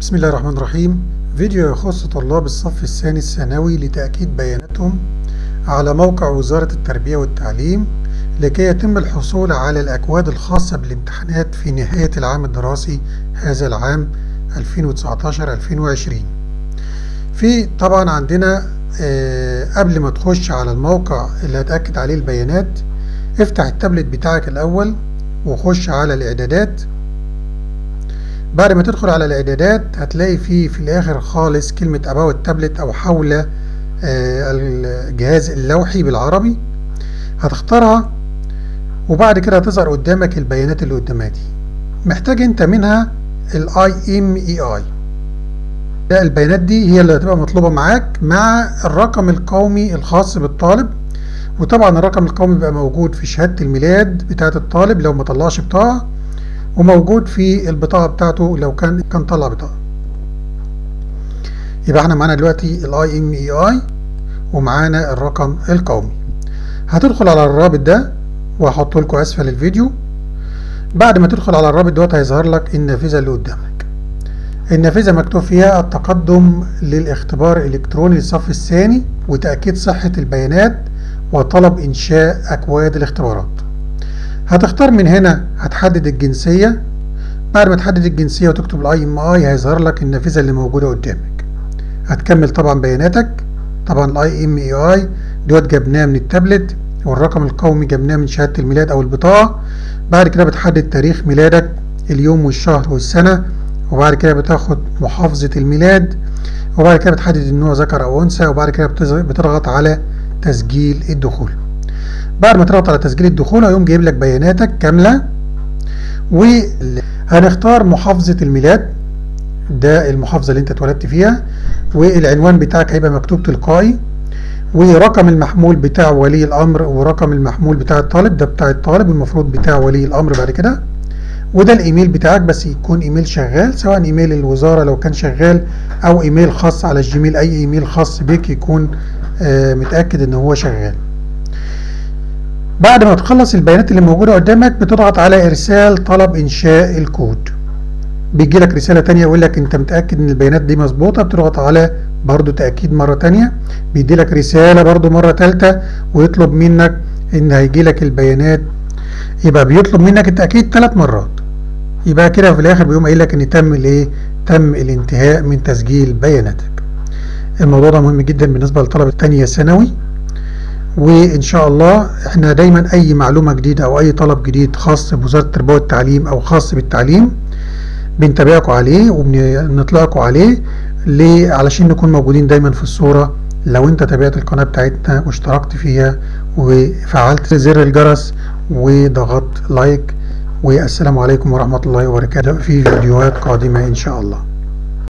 بسم الله الرحمن الرحيم. فيديو يخص طلاب الصف الثاني الثانوي لتأكيد بياناتهم على موقع وزارة التربية والتعليم لكي يتم الحصول على الأكواد الخاصة بالامتحانات في نهاية العام الدراسي هذا العام 2019-2020 في طبعا عندنا آه، قبل ما تخش على الموقع اللي هتأكد عليه البيانات افتح التابلت بتاعك الأول وخش على الإعدادات بعد ما تدخل على الإعدادات هتلاقي فيه في الآخر خالص كلمة about التابلت أو حول آه، الجهاز اللوحي بالعربي هتختارها وبعد كده هتظهر قدامك البيانات اللي قدامها دي. محتاج أنت منها ال IMEI ده البيانات دي هي اللي هتبقى مطلوبة معاك مع الرقم القومي الخاص بالطالب وطبعا الرقم القومي بيبقى موجود في شهادة الميلاد بتاعة الطالب لو ما طلعش بطاقة. وموجود في البطاقة بتاعته لو كان كان طلع بطاقة. يبقى إحنا معانا دلوقتي ال IMEI ومعانا الرقم القومي. هتدخل على الرابط ده وهحطه لكم أسفل الفيديو. بعد ما تدخل على الرابط دوت هيظهر لك النافذة اللي قدامك. النافذة مكتوب فيها التقدم للاختبار الإلكتروني للصف الثاني وتأكيد صحة البيانات وطلب إنشاء أكواد الاختبارات. هتختار من هنا هتحدد الجنسية. بعد ما تحدد الجنسية وتكتب ال IMEI هيظهر لك النافذة اللي موجودة قدامك. هتكمل طبعا بياناتك. طبعا ال IMEI دوت جبناه من التابلت والرقم القومي جبناه من شهادة الميلاد أو البطاقة. بعد كده بتحدد تاريخ ميلادك اليوم والشهر والسنة. وبعد كده بتاخد محافظة الميلاد. وبعد كده بتحدد النوع ذكر أو أنثى. وبعد كده بتضغط على تسجيل الدخول. بعد ما تضغط على تسجيل الدخول هيقوم جايب لك بياناتك كاملة. وهنختار محافظة الميلاد. ده المحافظة اللي انت اتولدت فيها. والعنوان بتاعك هيبقى مكتوب تلقائي. ورقم المحمول بتاع ولي الأمر ورقم المحمول بتاع الطالب. ده بتاع الطالب والمفروض بتاع ولي الأمر بعد كده. وده الإيميل بتاعك بس يكون إيميل شغال سواء إيميل الوزارة لو كان شغال أو إيميل خاص على ال Gmail. أي إيميل خاص بك يكون آه متأكد إن هو شغال. بعد ما تخلص البيانات اللي موجودة قدامك بتضغط على إرسال طلب إنشاء الكود. بيجي لك رسالة تانية يقول لك أنت متأكد إن البيانات دي مظبوطة؟ بتضغط على برضو تأكيد مرة تانية. بيدي لك رسالة برضو مرة تالتة ويطلب منك إن هيجي لك البيانات. يبقى بيطلب منك التأكيد ثلاث مرات. يبقى كده في الآخر بيقوم قايل لك إن تم الإيه؟ تم الانتهاء من تسجيل بياناتك. الموضوع ده مهم جدا بالنسبة لطلبة تانية ثانوي. وإن شاء الله إحنا دايما أي معلومة جديدة أو أي طلب جديد خاص بوزارة التربيه والتعليم أو خاص بالتعليم بنتابعكم عليه وبنطلعكم عليه ليه؟ علشان نكون موجودين دايما في الصورة. لو أنت تابعت القناة بتاعتنا واشتركت فيها وفعلت زر الجرس وضغطت لايك والسلام عليكم ورحمة الله وبركاته. في فيديوهات قادمة إن شاء الله.